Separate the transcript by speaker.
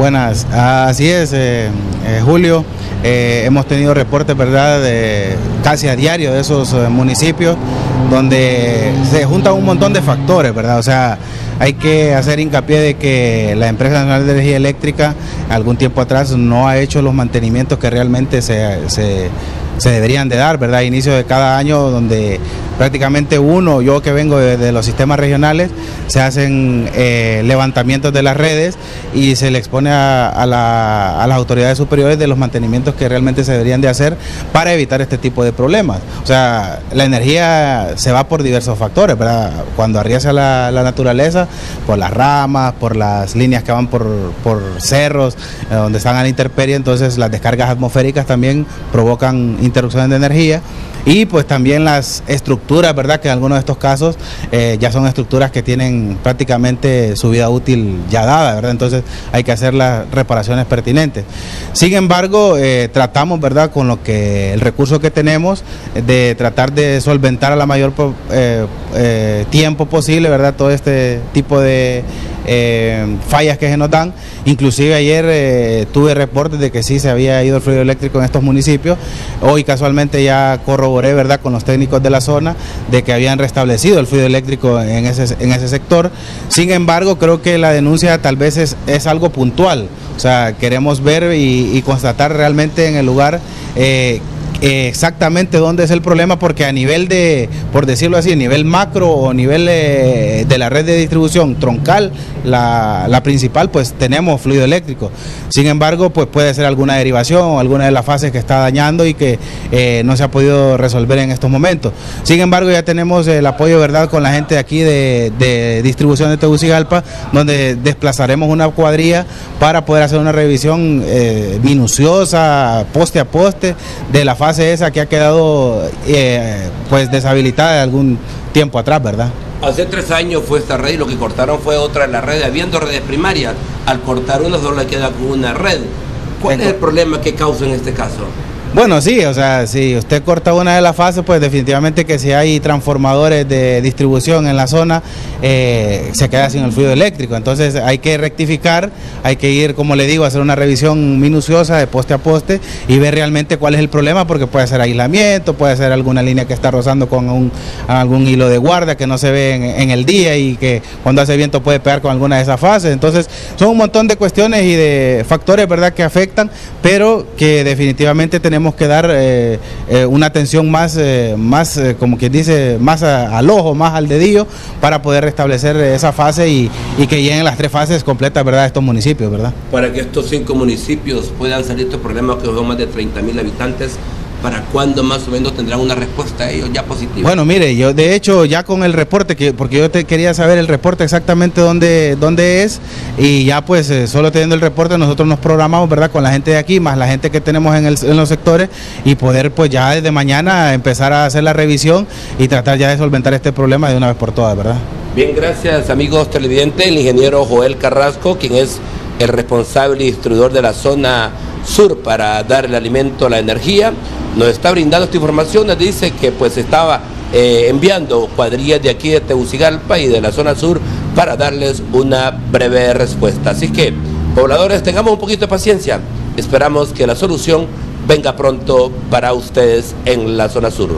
Speaker 1: Buenas, así es, eh, eh, Julio. Eh, hemos tenido reportes, ¿verdad?, casi a diario de esos municipios donde se juntan un montón de factores, ¿verdad? O sea, hay que hacer hincapié de que la empresa nacional de energía eléctrica algún tiempo atrás no ha hecho los mantenimientos que realmente se, se, se deberían de dar, ¿verdad? inicio de cada año donde prácticamente uno, yo que vengo de, los sistemas regionales, se hacen eh, levantamientos de las redes y se le expone a, las autoridades superiores de los mantenimientos que realmente se deberían de hacer para evitar este tipo de problemas. O sea, la energía se va por diversos factores, ¿verdad? Cuando arriesga la, naturaleza, por las ramas, por las líneas que van por, por cerros, eh, donde están a la intemperie, entonces las descargas atmosféricas también provocan interrupciones de energía y pues también las estructuras, ¿verdad? Que en algunos de estos casos eh, ya son estructuras que tienen prácticamente su vida útil ya dada, ¿verdad? Entonces hay que hacer las reparaciones pertinentes. Sin embargo, eh, tratamos, ¿verdad? Con lo que el recurso que tenemos de tratar de solventar a la mayor eh, tiempo posible, ¿verdad? Todo este tipo de fallas que se nos dan. Inclusive ayer tuve reportes de que sí se había ido el fluido eléctrico en estos municipios. Hoy casualmente ya corro ¿verdad?, con los técnicos de la zona de que habían restablecido el fluido eléctrico en ese, en ese sector. Sin embargo, creo que la denuncia tal vez es, es algo puntual. O sea, queremos ver y, constatar realmente en el lugar eh, eh, exactamente dónde es el problema, porque a nivel de, por decirlo así, a nivel macro o nivel eh, de la red de distribución troncal, la, principal, pues tenemos fluido eléctrico. Sin embargo, pues puede ser alguna derivación o alguna de las fases que está dañando y que eh, no se ha podido resolver en estos momentos. Sin embargo, ya tenemos el apoyo, ¿verdad?, con la gente de aquí de, distribución de Tegucigalpa, donde desplazaremos una cuadrilla para poder hacer una revisión minuciosa, poste a poste, de la fase esa que ha quedado eh, pues deshabilitada de algún tiempo atrás, ¿verdad?
Speaker 2: Hace tres años fue esta red y lo que cortaron fue otra de la red, habiendo redes primarias. Al cortar una solo queda con una red. ¿Cuál es el problema que causa en este caso?
Speaker 1: Bueno, sí, o sea, si usted corta una de las fases, pues definitivamente que si hay transformadores de distribución en la zona, eh, se queda sin el fluido eléctrico. Entonces hay que rectificar, hay que ir, como le digo, a hacer una revisión minuciosa de poste a poste y ver realmente cuál es el problema, porque puede ser aislamiento, puede ser alguna línea que está rozando con un, algún hilo de guardia que no se ve en, el día y que cuando hace viento puede pegar con alguna de esas fases. Entonces son un montón de cuestiones y de factores, ¿verdad?, que afectan, pero que definitivamente tenemos tenemos que dar eh, eh, una atención más, eh, más como quien dice, más al ojo, más al dedillo, para poder restablecer esa fase y, que lleguen las tres fases completas, ¿verdad?, de estos municipios, ¿verdad?
Speaker 2: Para que estos cinco municipios puedan salir estos problemas que son más de 30 mil habitantes, ¿Para cuándo más o menos tendrán una respuesta a ellos ya positiva?
Speaker 1: Bueno, mire, yo de hecho ya con el reporte, que porque yo te quería saber el reporte exactamente dónde, dónde es, y ya pues eh, solo teniendo el reporte nosotros nos programamos, ¿verdad? Con la gente de aquí, más la gente que tenemos en, el, en los sectores, y poder pues ya desde mañana empezar a hacer la revisión y tratar ya de solventar este problema de una vez por todas, ¿verdad?
Speaker 2: Bien, gracias amigos televidentes, el ingeniero Joel Carrasco, quien es el responsable y distribuidor de la zona sur para dar el alimento, la energía nos está brindando esta información, nos dice que pues estaba eh, enviando cuadrillas de aquí de Tegucigalpa y de la zona sur para darles una breve respuesta. Así que, pobladores, tengamos un poquito de paciencia. Esperamos que la solución venga pronto para ustedes en la zona sur.